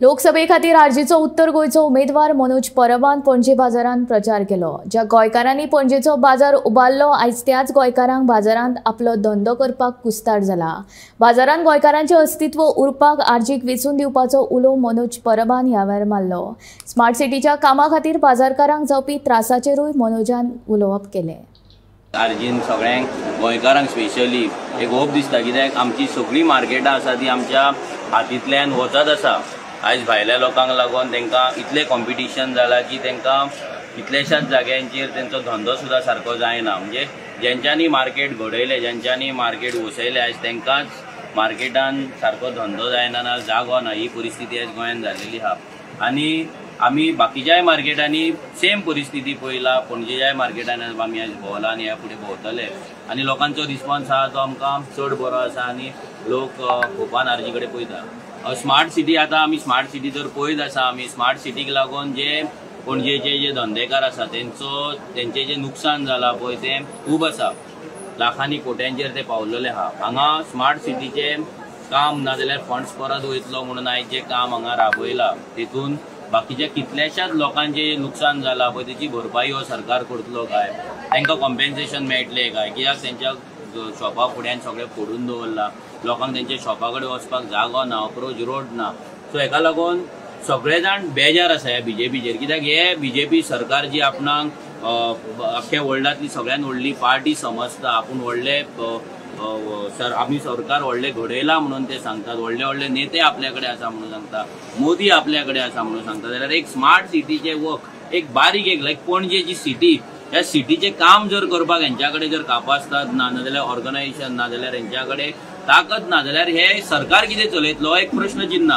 लोकसभे खातीर आरजीचो उत्तर गोंयचो उमेदवार मनोज परबान पणजे बाजारांत प्रचार केलो. ज्या गोंयकारांनी पणजेचो बाजार उबारलो आयज त्याच गोंयकारांक बाजारांत आपलो धंदो करपाक कुस्तार जाला. बाजारांत गोंयकारांचें अस्तित्व उरपाक आरजीक वेंचून दिवपाचो उलो मनोज परबान ह्या वेळार मारलो. स्मार्ट सिटीच्या कामा खातीर बाजारकारांक जावपी त्रासाचेरूय मनोजान उलोवप केलें. आर्जीन सगळ्यांक गोंयकारांक स्पेशली एक होप दिसता कित्याक आमची सगळीं मार्केटां आसा ती आमच्या हातींतल्यान वचत आसा. आयज भायल्या लोकांक लागून तांकां इतलें कॉम्पिटिशन जालां की तांकां कितल्याशाच जाग्यांचेर तेंचो धंदो सुद्दां सारको जायना. म्हणजे जेंच्यांनी मार्केट घडयलें जेंच्यांनी मार्केट वसयलें आयज तांकांच मार्केटान सारको धंदो जायना ना जागो ना. ही परिस्थिती आयज गोंयांत जाल्लेली आहा आनी आमी बाकीच्याय मार्केटांनी सेम परिस्थिती पळयला पणजेच्याय मार्केटान आमी आयज भोंवला आनी ह्या फुडें भोंवतले. आनी लोकांचो रिस्पॉन्स आहा तो आमकां चड बरो आसा आनी लोक खोपान आरजी कडेन पळयता. स्मार्ट सिटी आतां आमी स्मार्ट सिटी जर पळयत आसा. आमी स्मार्ट सिटीक लागून जे पणजेचे जे धंदेकार आसा तेंचो तेंचें जें नुकसान जालां पळय तें खूब आसा. लाखांनी कोट्यांचेर ते पावलेले आहा हांगा स्मार्ट सिटीचें काम नाजाल्यार फंड्स परत वयतलो म्हणून आयज जें काम हांगा राबयलां तेतून बाकीच्या कितल्याशाच लोकांचें नुकसान जालां पळय तेची भरपाई हो सरकार करतलो काय? तांकां कॉम्पेन्सेशन मेळटलें काय? कित्याक तेंच्या शॉपा फुड्यान सगळें फोडून दवरलां. लोकांक तेंच्या शॉपा कडेन वचपाक जागो ना अप्रोच रोड ना. सो हेका लागून सगळे जाण बेजार आसा ह्या बीजेपीचेर. कित्याक हे बीजेपी सरकार जी आपणाक अख्ख्या वर्ल्डांतली सगळ्यान व्हडली पार्टी समजता. आपूण व्हडले सर आमी सरकार व्हडले घडयला म्हणून ते सांगतात. व्हडले व्हडले नेते आपल्या कडेन आसा म्हणून सांगता. मोदी आपल्या कडेन आसा म्हणून सांगता. जाल्यार एक स्मार्ट सिटीचे वर्क एक बारीक एक लायक पणजेची सिटी ह्या सिटीचे काम जर करपाक हेंच्या कडेन जर कापासतात ना नाजाल्यार ऑर्गनायझेशन ना जाल्यार हेंच्या कडेन ताकद ना जाल्यार हे सरकार कितें चलयतलो एक प्रश्न चिन्ह